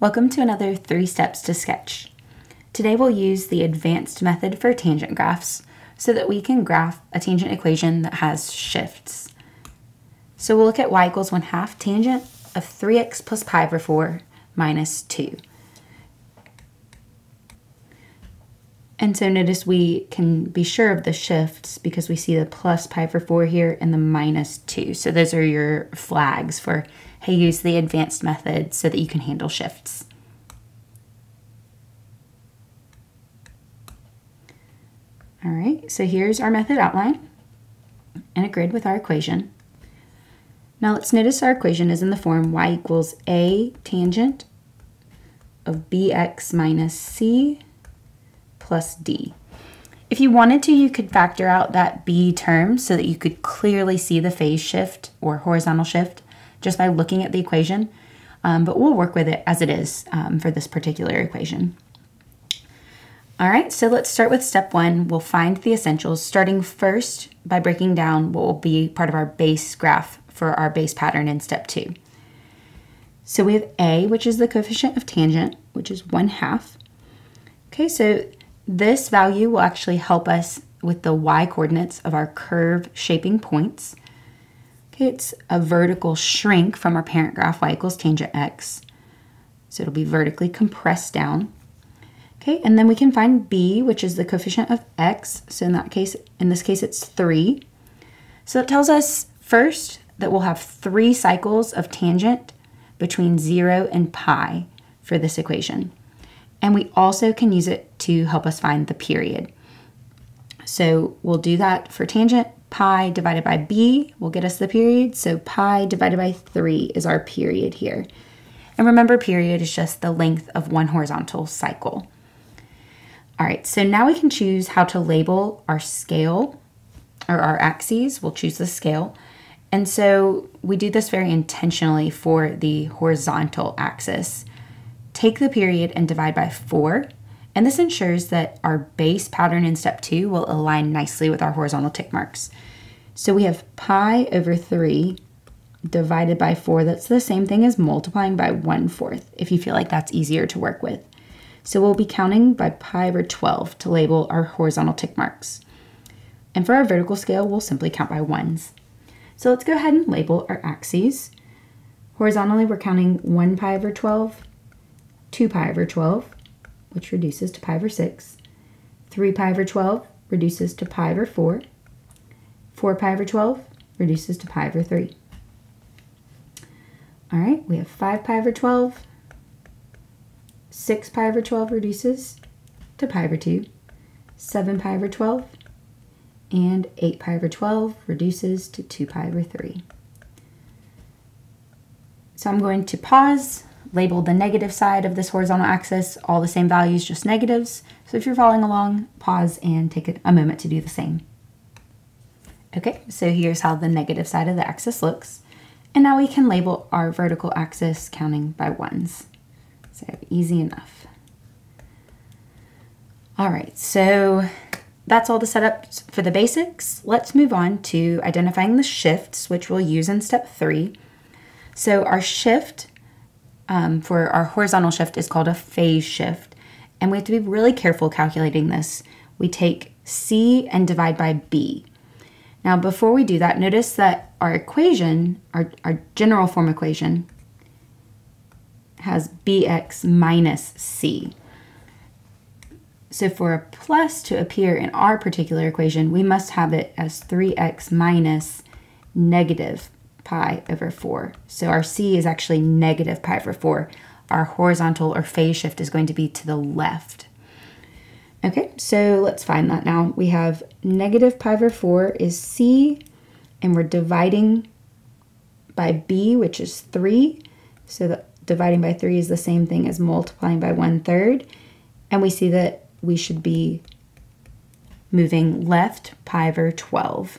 Welcome to another three steps to sketch. Today we'll use the advanced method for tangent graphs so that we can graph a tangent equation that has shifts. So we'll look at y equals 1 half tangent of 3x plus pi over 4 minus 2. And so notice we can be sure of the shifts because we see the plus pi over 4 here and the minus 2. So those are your flags for, hey, use the advanced method so that you can handle shifts. All right, so here's our method outline and a grid with our equation. Now let's notice our equation is in the form y equals a tangent of bx minus c plus d. If you wanted to, you could factor out that b term so that you could clearly see the phase shift or horizontal shift just by looking at the equation, um, but we'll work with it as it is um, for this particular equation. All right, so let's start with step one. We'll find the essentials, starting first by breaking down what will be part of our base graph for our base pattern in step two. So we have A, which is the coefficient of tangent, which is one half. Okay, so this value will actually help us with the y coordinates of our curve shaping points. Okay, it's a vertical shrink from our parent graph y equals tangent x. So it'll be vertically compressed down. Okay, and then we can find b, which is the coefficient of x. So in that case, in this case, it's 3. So it tells us first that we'll have three cycles of tangent between 0 and pi for this equation. And we also can use it to help us find the period. So we'll do that for tangent. Pi divided by b will get us the period. So pi divided by 3 is our period here. And remember, period is just the length of one horizontal cycle. All right, so now we can choose how to label our scale or our axes. We'll choose the scale. And so we do this very intentionally for the horizontal axis take the period and divide by 4. And this ensures that our base pattern in step 2 will align nicely with our horizontal tick marks. So we have pi over 3 divided by 4. That's the same thing as multiplying by 1 fourth, if you feel like that's easier to work with. So we'll be counting by pi over 12 to label our horizontal tick marks. And for our vertical scale, we'll simply count by ones. So let's go ahead and label our axes. Horizontally, we're counting 1 pi over 12, 2 pi over 12, which reduces to pi over 6. 3 pi over 12 reduces to pi over 4. 4 pi over 12 reduces to pi over 3. All right, we have 5 pi over 12. 6 pi over 12 reduces to pi over 2. 7 pi over 12. And 8 pi over 12 reduces to 2 pi over 3. So I'm going to pause label the negative side of this horizontal axis, all the same values, just negatives. So if you're following along, pause and take a moment to do the same. Okay, so here's how the negative side of the axis looks. And now we can label our vertical axis counting by ones. So easy enough. All right, so that's all the setups for the basics. Let's move on to identifying the shifts, which we'll use in step three. So our shift um, for our horizontal shift is called a phase shift. And we have to be really careful calculating this. We take C and divide by B. Now, before we do that, notice that our equation, our, our general form equation, has bx minus c. So for a plus to appear in our particular equation, we must have it as 3x minus negative pi over 4. So our c is actually negative pi over 4. Our horizontal or phase shift is going to be to the left. Okay, so let's find that now. We have negative pi over 4 is c, and we're dividing by b, which is 3. So the, dividing by 3 is the same thing as multiplying by 1 third. And we see that we should be moving left pi over 12.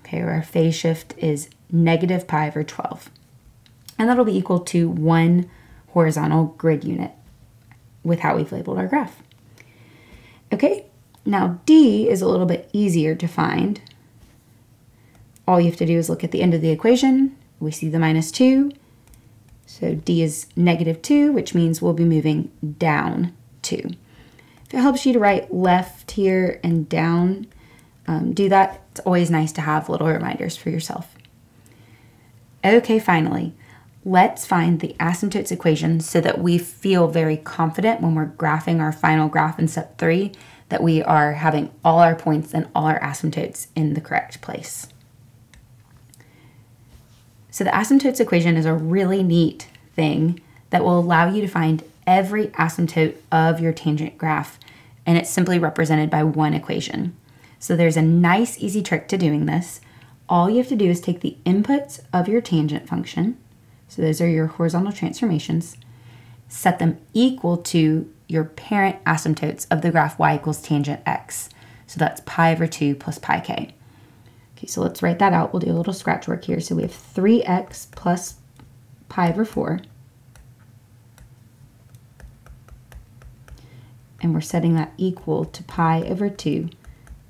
Okay, our phase shift is negative pi over 12. And that'll be equal to one horizontal grid unit with how we've labeled our graph. Okay, now D is a little bit easier to find. All you have to do is look at the end of the equation. We see the minus 2. So D is negative 2, which means we'll be moving down 2. If it helps you to write left here and down, um, do that. It's always nice to have little reminders for yourself. Okay, finally, let's find the asymptotes equation so that we feel very confident when we're graphing our final graph in step 3 that we are having all our points and all our asymptotes in the correct place. So the asymptotes equation is a really neat thing that will allow you to find every asymptote of your tangent graph, and it's simply represented by one equation. So there's a nice easy trick to doing this. All you have to do is take the inputs of your tangent function, so those are your horizontal transformations, set them equal to your parent asymptotes of the graph y equals tangent x. So that's pi over 2 plus pi k. Okay, so let's write that out. We'll do a little scratch work here. So we have 3x plus pi over 4. And we're setting that equal to pi over 2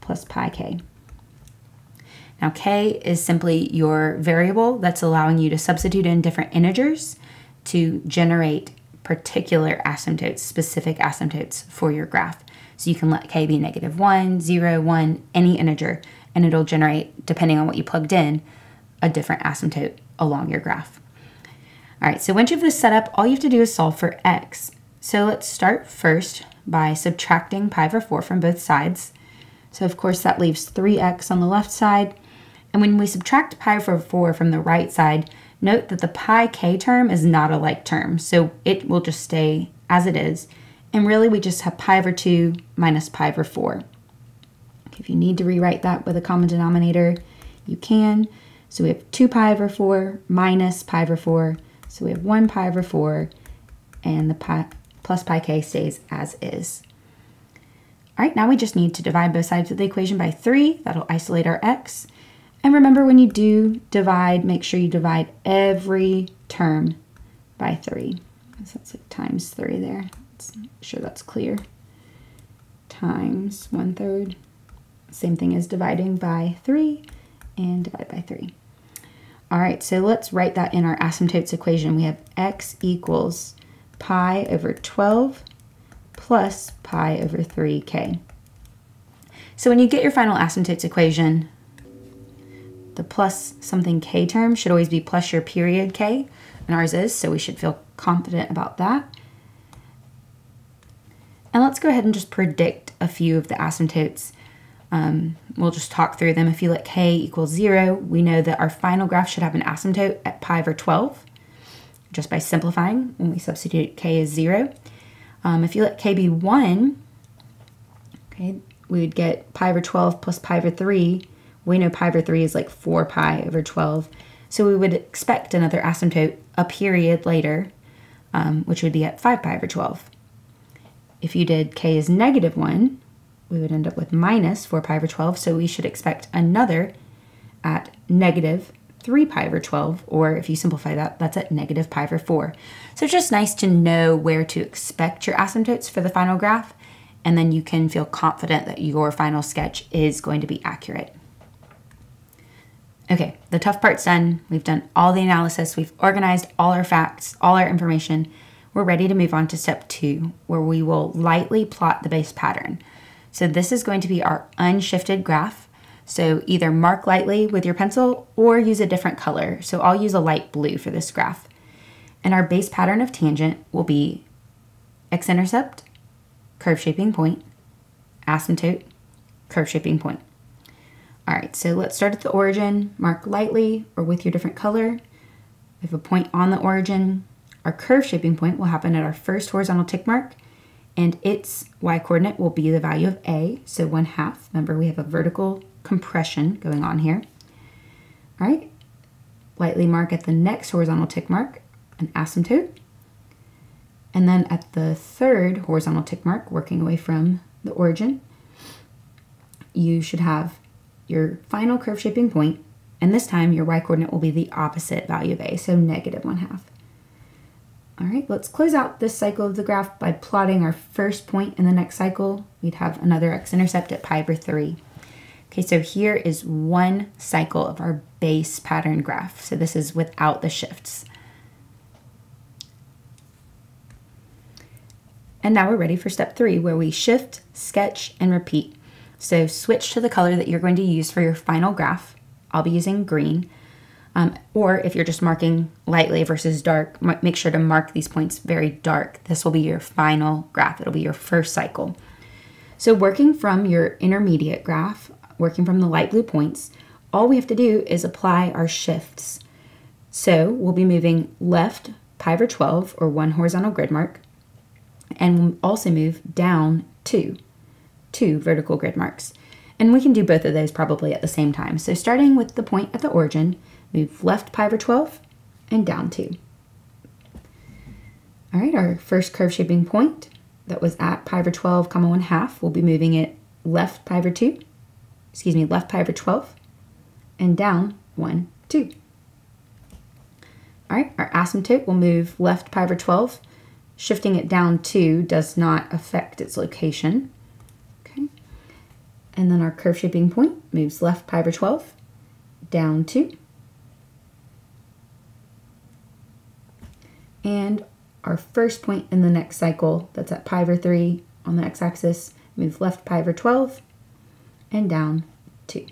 plus pi k. Now k is simply your variable that's allowing you to substitute in different integers to generate particular asymptotes, specific asymptotes for your graph. So you can let k be negative 1, 0, 1, any integer, and it'll generate, depending on what you plugged in, a different asymptote along your graph. All right, so once you have this set up, all you have to do is solve for x. So let's start first by subtracting pi over 4 from both sides. So of course that leaves 3x on the left side. And when we subtract pi over 4 from the right side, note that the pi k term is not a like term, so it will just stay as it is. And really we just have pi over 2 minus pi over 4. If you need to rewrite that with a common denominator, you can. So we have 2 pi over 4 minus pi over 4. So we have 1 pi over 4, and the pi plus pi k stays as is. All right, now we just need to divide both sides of the equation by 3. That'll isolate our x. And remember when you do divide, make sure you divide every term by 3. So that's like times 3 there. Let's make sure that's clear. Times 1 third same thing as dividing by 3 and divide by 3. All right, so let's write that in our asymptotes equation. We have x equals pi over 12 plus pi over 3k. So when you get your final asymptotes equation, the plus something k term should always be plus your period k, and ours is, so we should feel confident about that. And let's go ahead and just predict a few of the asymptotes um, we'll just talk through them. If you let k equals 0, we know that our final graph should have an asymptote at pi over 12, just by simplifying when we substitute k as 0. Um, if you let k be 1, okay, we would get pi over 12 plus pi over 3. We know pi over 3 is like 4 pi over 12. So we would expect another asymptote a period later, um, which would be at 5 pi over 12. If you did k is negative 1, we would end up with minus 4 pi over 12, so we should expect another at negative 3 pi over 12, or if you simplify that, that's at negative pi over 4. So it's just nice to know where to expect your asymptotes for the final graph, and then you can feel confident that your final sketch is going to be accurate. Okay, the tough part's done. We've done all the analysis, we've organized all our facts, all our information. We're ready to move on to step two, where we will lightly plot the base pattern. So this is going to be our unshifted graph. So either mark lightly with your pencil or use a different color. So I'll use a light blue for this graph. And our base pattern of tangent will be x-intercept, curve shaping point, asymptote, curve shaping point. All right, so let's start at the origin, mark lightly or with your different color. We have a point on the origin. Our curve shaping point will happen at our first horizontal tick mark and its y-coordinate will be the value of a, so 1 half. Remember, we have a vertical compression going on here. All right, lightly mark at the next horizontal tick mark, an asymptote. And then at the third horizontal tick mark, working away from the origin, you should have your final curve shaping point, and this time your y coordinate will be the opposite value of a, so negative 1 half. All right, let's close out this cycle of the graph by plotting our first point in the next cycle. We'd have another x-intercept at pi over 3. Okay, so here is one cycle of our base pattern graph. So this is without the shifts. And now we're ready for step three, where we shift, sketch, and repeat. So switch to the color that you're going to use for your final graph. I'll be using green. Um, or if you're just marking lightly versus dark, make sure to mark these points very dark. This will be your final graph. It'll be your first cycle. So working from your intermediate graph, working from the light blue points, all we have to do is apply our shifts. So we'll be moving left pi over 12 or one horizontal grid mark, and we'll also move down two, two vertical grid marks. And we can do both of those probably at the same time. So starting with the point at the origin, move left pi over 12 and down 2. All right, our first curve shaping point that was at pi over 12 comma 1 half, we'll be moving it left pi over 2, excuse me, left pi over 12 and down 1, 2. All right, our asymptote will move left pi over 12. Shifting it down 2 does not affect its location. And then our curve shaping point moves left pi over 12, down 2, and our first point in the next cycle that's at pi over 3 on the x-axis, move left pi over 12 and down 2.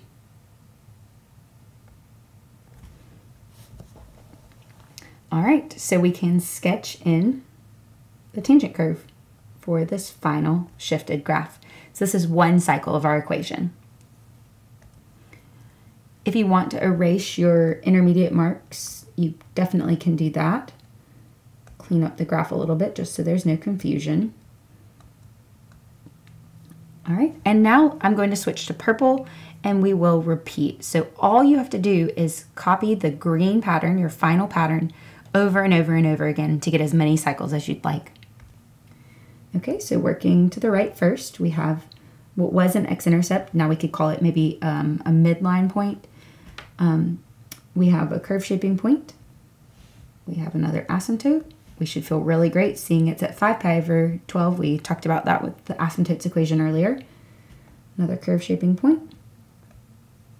All right, so we can sketch in the tangent curve for this final shifted graph. So this is one cycle of our equation. If you want to erase your intermediate marks, you definitely can do that clean up the graph a little bit just so there's no confusion. All right, and now I'm going to switch to purple and we will repeat. So all you have to do is copy the green pattern, your final pattern, over and over and over again to get as many cycles as you'd like. Okay, so working to the right first, we have what was an x-intercept. Now we could call it maybe um, a midline point. Um, we have a curve shaping point. We have another asymptote we should feel really great seeing it's at 5 pi over 12. We talked about that with the asymptotes equation earlier. Another curve shaping point,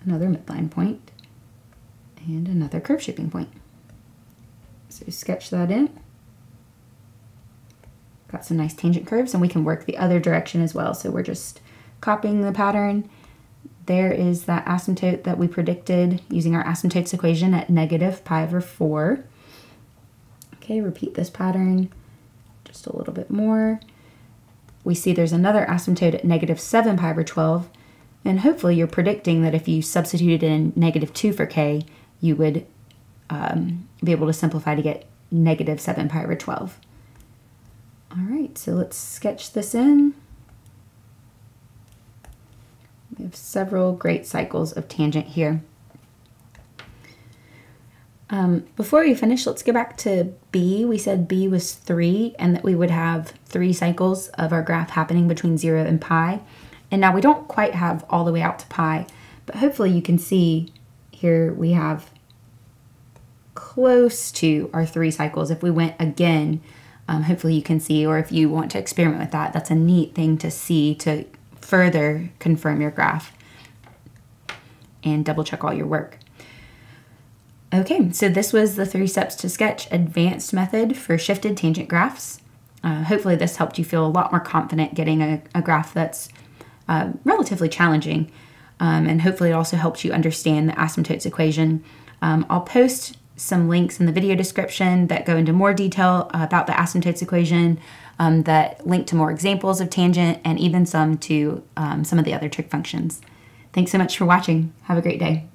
another midline point. and another curve shaping point. So sketch that in. Got some nice tangent curves and we can work the other direction as well. So we're just copying the pattern. There is that asymptote that we predicted using our asymptotes equation at negative pi over 4. Okay, repeat this pattern just a little bit more. We see there's another asymptote at negative 7 pi over 12, and hopefully you're predicting that if you substituted in negative 2 for k, you would um, be able to simplify to get negative 7 pi over 12. All right, so let's sketch this in. We have several great cycles of tangent here. Um, before we finish, let's go back to B. We said B was 3 and that we would have three cycles of our graph happening between 0 and pi. And now we don't quite have all the way out to pi, but hopefully you can see here we have close to our three cycles. If we went again, um, hopefully you can see, or if you want to experiment with that, that's a neat thing to see to further confirm your graph and double check all your work. Okay, so this was the three steps to sketch advanced method for shifted tangent graphs. Uh, hopefully this helped you feel a lot more confident getting a, a graph that's uh, relatively challenging. Um, and hopefully it also helps you understand the asymptotes equation. Um, I'll post some links in the video description that go into more detail about the asymptotes equation, um, that link to more examples of tangent, and even some to um, some of the other trig functions. Thanks so much for watching. Have a great day.